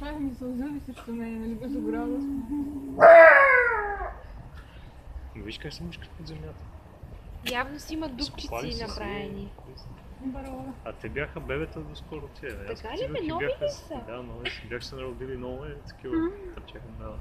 Ай, ми се озъби срещу мен, нали го забравила Но виж как се мъжкаш под земята. Явно си има дупчици направени. Барова. А те бяха бебета доскоро тия. Така ли бе, нови ли са? Да, нови си. Бях се народили нови, е, такива. Търчаха, да.